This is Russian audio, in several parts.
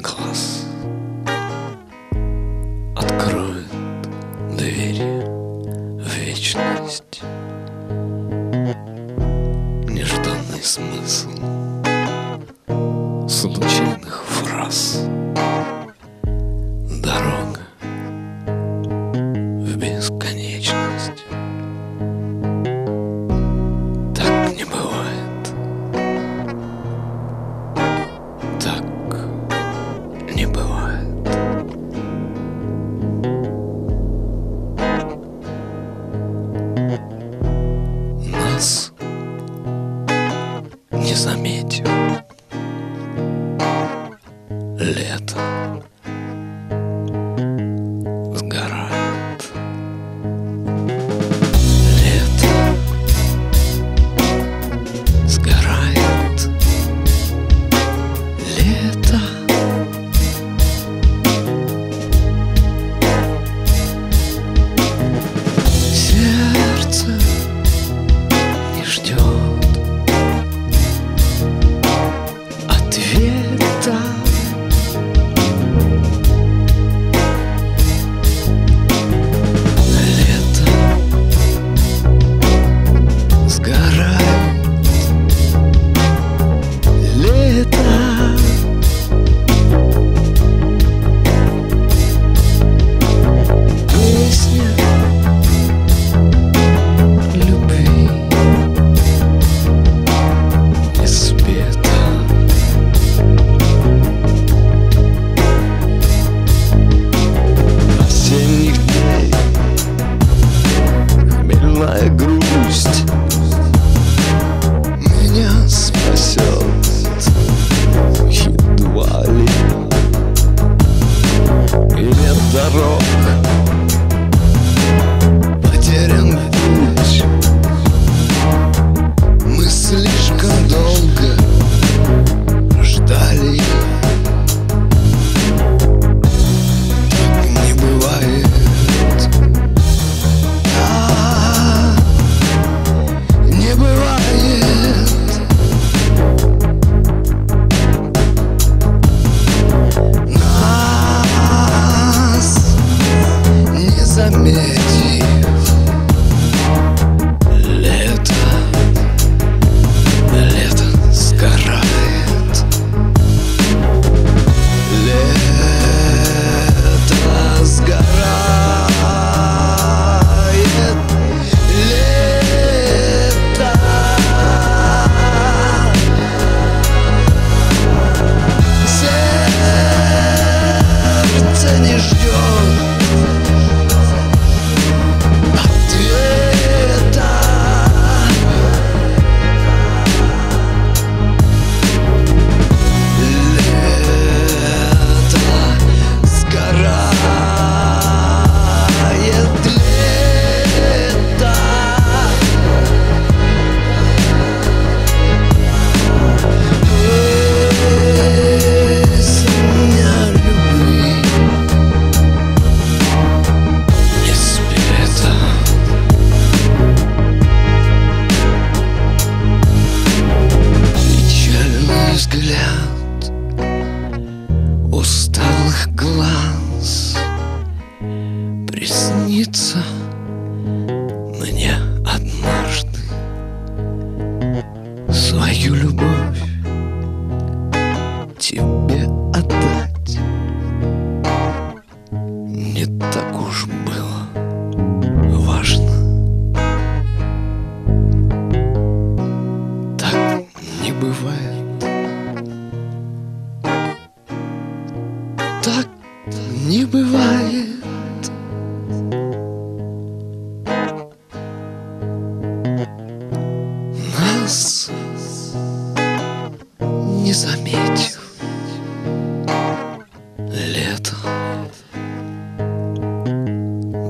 глаз Откроет двери в вечность. Нежданный смысл случайных фраз заметил лето. приснится мне однажды свою любовь тебе отдать. Не так уж было важно. Так не бывает.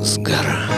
с гора.